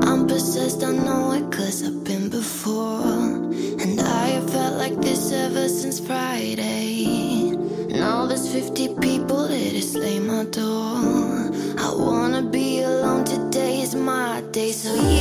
I'm possessed, I know it cause I've been before. And I have felt like this ever since Friday. Now there's 50 people here to slay my door. I wanna be alone, today is my day, so yeah.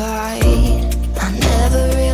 I never.